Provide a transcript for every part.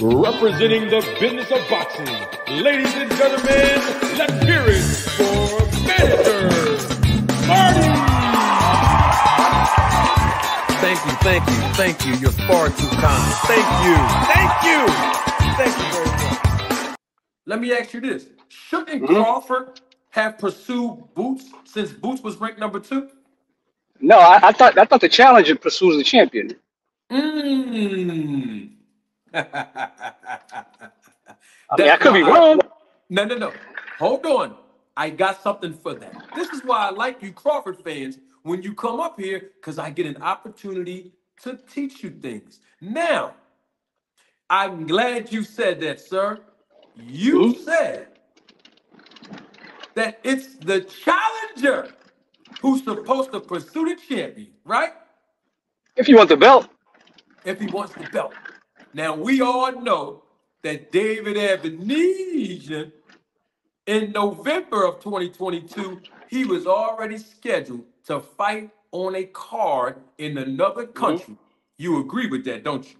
Representing the business of boxing, ladies and gentlemen, let's hear it for manager Marty. Thank you, thank you, thank you. You're far too kind. Thank you, thank you, thank you very much. Let me ask you this: Shouldn't Mhm. Crawford have pursued Boots since Boots was ranked number two? No, I, I thought I thought the challenger pursues the champion. Mmm. I mean, I could be wrong. No, no, no. Hold on. I got something for that. This is why I like you, Crawford fans, when you come up here, because I get an opportunity to teach you things. Now, I'm glad you said that, sir. You Mhm. said that it's the challenger who's supposed to pursue the champion, right? If you want the belt, If he wants the belt. Now, we all know that David Ebenezer in November of 2022, he was already scheduled to fight on a card in another Mhm. country. You agree with that, don't you?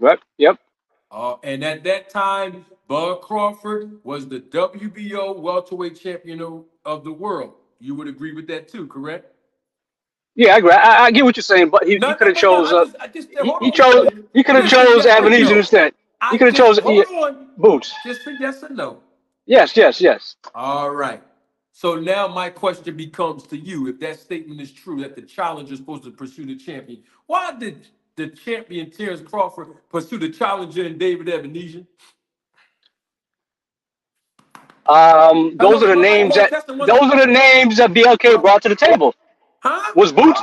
right? Yep. Uh, and at that time, Bud Crawford was the WBO welterweight champion of the world. You would agree with that too, correct? Yeah, I agree. I, I get what you're saying, but he, he could have no, chose. no. I Uh, just, I just, he, he chose. He could have chose Ebenezer instead. He could have yeah, hold on. Boots. Just a yes or no. Yes, yes, yes. All right. So now my question becomes to you: If that statement is true, that the challenger is supposed to pursue the champion, why did the champion Terence Crawford pursue the challenger and David Ebenezer? Um, those are the names that those are the names that BLK brought to the table. Huh? Was Boots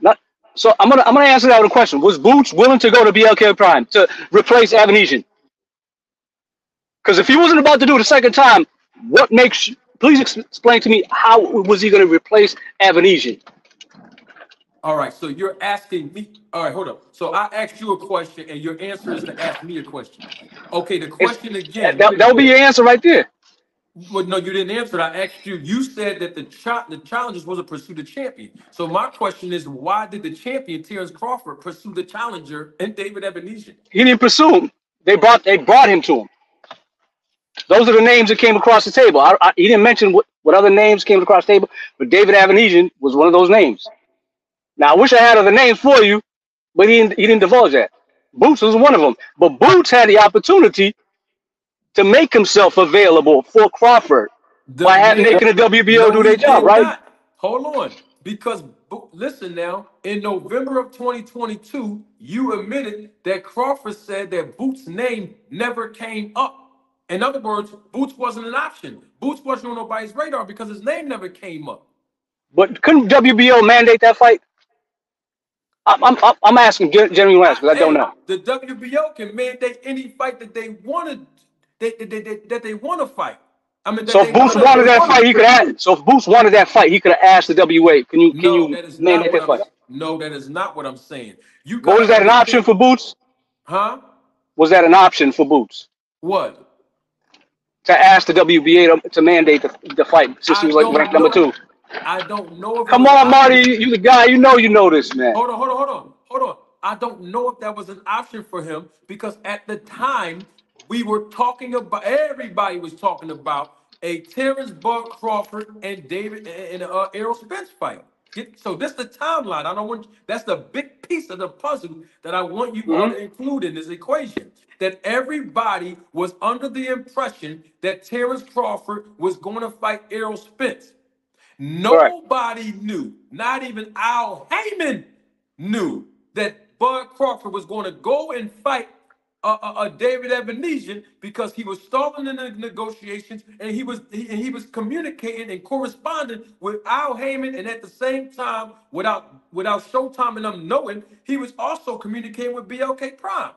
not? So I'm gonna I'm gonna answer that with a question. Was Boots willing to go to BLK Prime to replace Ebenezer? Because if he wasn't about to do it a second time, what makes? Please ex- explain to me how was he going to replace Ebenezer? All right. So you're asking me. All right, hold up. So I asked you a question, and your answer is to ask me a question. Okay. The question again. that that would be your answer right there. Well, no, you didn't answer. I asked you. You said that the cha- the challenge was to pursue the champion. So my question is, why did the champion Terence Crawford pursue the challenger and David Ebenezer? He didn't pursue him. They brought they brought him to him. Those are the names that came across the table. I, I, he didn't mention what, what other names came across the table, but David Avanesyan was one of those names. Now I wish I had other names for you, but he didn't, he didn't divulge that. Boots was one of them. But Boots had the opportunity to make himself available for Crawford The by having making the WBO no, do their job, right? not. Hold on, because listen now. In November of 2022, you admitted that Crawford said that Boots' name never came up. In other words, Boots wasn't an option. Boots wasn't on nobody's radar because his name never came up. But couldn't WBO mandate that fight? I'm I'm I'm asking genuine I, answers. I don't know. the WBO can mandate any fight that they wanted, that, that, that, that, that they want to fight. I mean, that So if Boots want to wanted that pursue. fight, he could have. So if Boots wanted that fight, he could have asked the WA, "Can you can No, you that not mandate that fight?" No, that is not what I'm saying. You But was that an option for Boots? huh? Was that an option for Boots What? to ask the WBA to, to mandate the, the fight since he was like ranked number two? I don't know if Come on, Marty, you, you the guy. You know you know this, man. Hold on, hold on, hold on, hold on. I don't know if that was an option for him because at the time we were talking about everybody was talking about a Terence Bud Crawford and David and uh, Errol Spence fight. Get, so this the timeline. I don't want that's the big piece of the puzzle that I want you all hmm to include in this equation. That everybody was under the impression that Terence Crawford was going to fight Errol Spence. Nobody knew, not even Al Haymon knew that Bud Crawford was going to go and fight uh, uh, David Ebenezer because he was stalling in the negotiations and he was he, he was communicating and corresponding with Al Haymon and at the same time without without Showtime and them knowing he was also communicating with BLK Prime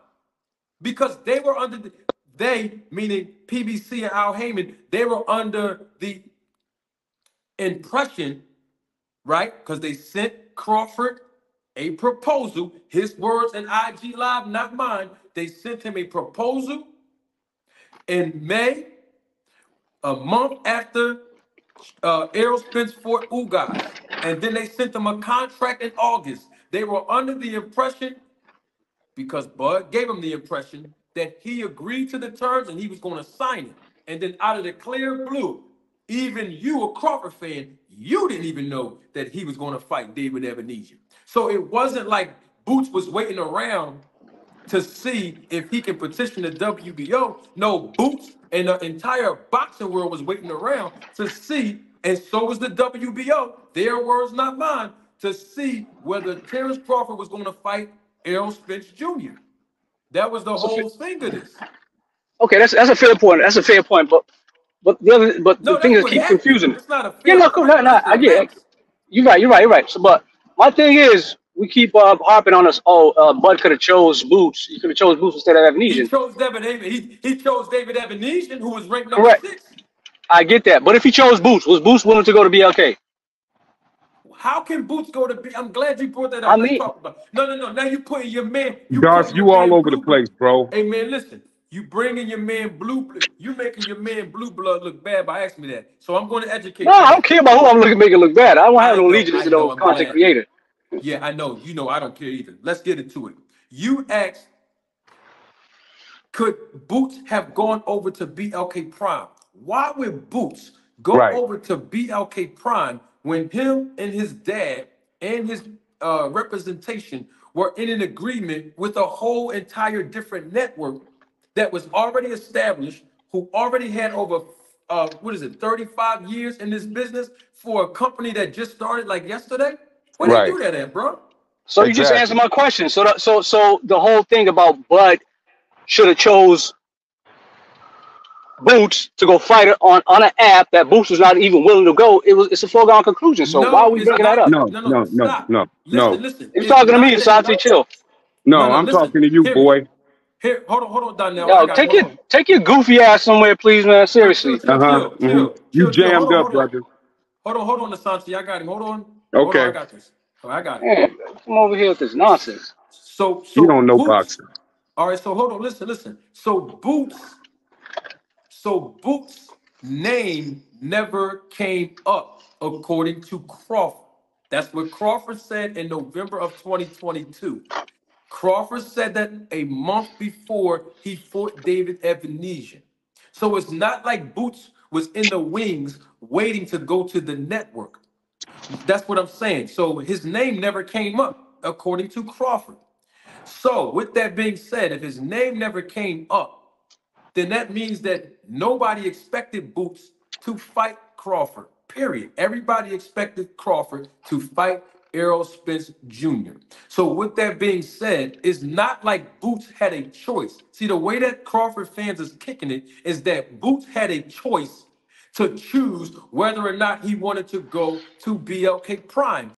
because they were under the, they meaning PBC and Al Haymon they were under the impression right? Because they sent Crawford a proposal, his words and IG Live, not mine. They sent him a proposal in May, a month after uh, Errol Spence fought Ugas. And then they sent him a contract in August. They were under the impression, because Bud gave him the impression, that he agreed to the terms and he was going to sign it. And then out of the clear blue, even you, a Crawford fan, you didn't even know that he was going to fight David Ebenezer. So it wasn't like Boots was waiting around to see if he can petition the WBO. No, Boots and the entire boxing world was waiting around to see, and so was the WBO. Their words, not mine, to see whether Terence Crawford was going to fight Errol Spence Jr. That was the whole thing of this. Okay, that's that's a fair point. That's a fair point. But but the other but No, the thing what keep confusing. It's not a Yeah, fair no, cool, no, no, I get it. You're right. You're right. You're right. So, but my thing is, we keep uh, harping on us. Oh, uh, Bud could have chose Boots. He could have chose Boots instead of He Ebenezer. chose David. He, he chose David Ebenezer, who was ranked number Correct. six. I get that. But if he chose Boots, was Boots willing to go to BLK? How can Boots go to be? I'm glad you brought that up. Let's mean. No, no, no. Now you putting your man. You Darth, you all man over the place, bro. Hey man, listen. You bringing your man blue. You making your man blue blood look bad by asking me that. So I'm going to educate no, you. I don't care about who I'm looking making look bad. I don't have I no allegiance to know. those content glad. creators. Yeah, I know. You know, I don't care either. Let's get into it. You asked, could Boots have gone over to BLK Prime? Why would Boots go Right. over to BLK Prime when him and his dad and his uh, representation were in an agreement with a whole entire different network that was already established, who already had over uh, what is it, 35 years in this business for a company that just started like yesterday? Where Right. they do that at, bro? So you just answered my question. So the, so so the whole thing about Bud should have chose Boots to go fight it on on an app that Boots was not even willing to go. It was it's a foregone conclusion. So why are we it's bringing that up? No, No, no, no, no, stop. no, Listen, no, listen. You're It's talking to me, that. Santi. Chill. no. No, no, I'm listen. talking to you, Hear me. boy. Here, hold on, hold on, Donnell. Yo, got take your on. take your goofy ass somewhere, please, man. Chill, chill, Seriously. Uh huh. chill, chill, You chill, chill. jammed Hold on, up, hold on. brother. Hold on, hold on, Asante. I got him. Hold on. Hold on, I got this. Oh, I got it. Man, come over here with this nonsense. So, You don't know Boots. boxing. All right, so hold on, listen, listen. So Boots, so Boots' name never came up according to Crawford. That's what Crawford said in November of 2022. Crawford said that a month before he fought David Ebenezer. So it's not like Boots was in the wings waiting to go to the network. That's what I'm saying. So his name never came up according to Crawford. So, with that being said, if his name never came up, then that means that nobody expected Boots to fight Crawford. Period. Everybody expected Crawford to fight Errol Spence Jr. So, with that being said, it's not like Boots had a choice. See, the way that Crawford fans is kicking it is that Boots had a choice to choose whether or not he wanted to go to BLK Prime.